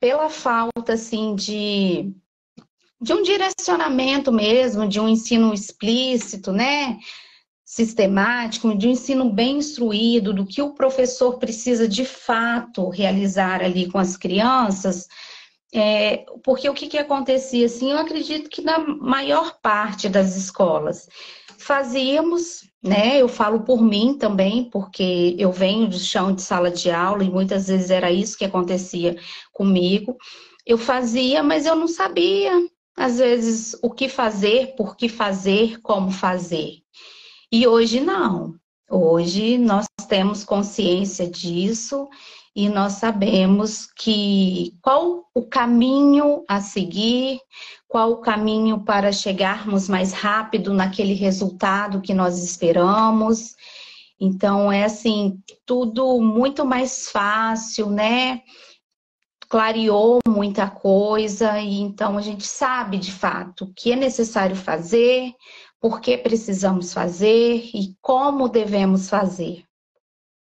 pela falta assim de de um direcionamento mesmo, de um ensino explícito, né? Sistemático, de um ensino bem instruído, do que o professor precisa de fato realizar ali com as crianças. É, porque o que, que acontecia assim, eu acredito que na maior parte das escolas fazíamos, né? Eu falo por mim também, porque eu venho do chão de sala de aula e muitas vezes era isso que acontecia comigo. Eu fazia, mas eu não sabia às vezes, o que fazer, por que fazer, como fazer. E hoje não. Hoje nós temos consciência disso e nós sabemos que qual o caminho a seguir, qual o caminho para chegarmos mais rápido naquele resultado que nós esperamos. Então é assim, tudo muito mais fácil, né? clareou muita coisa e então a gente sabe de fato o que é necessário fazer, por que precisamos fazer e como devemos fazer.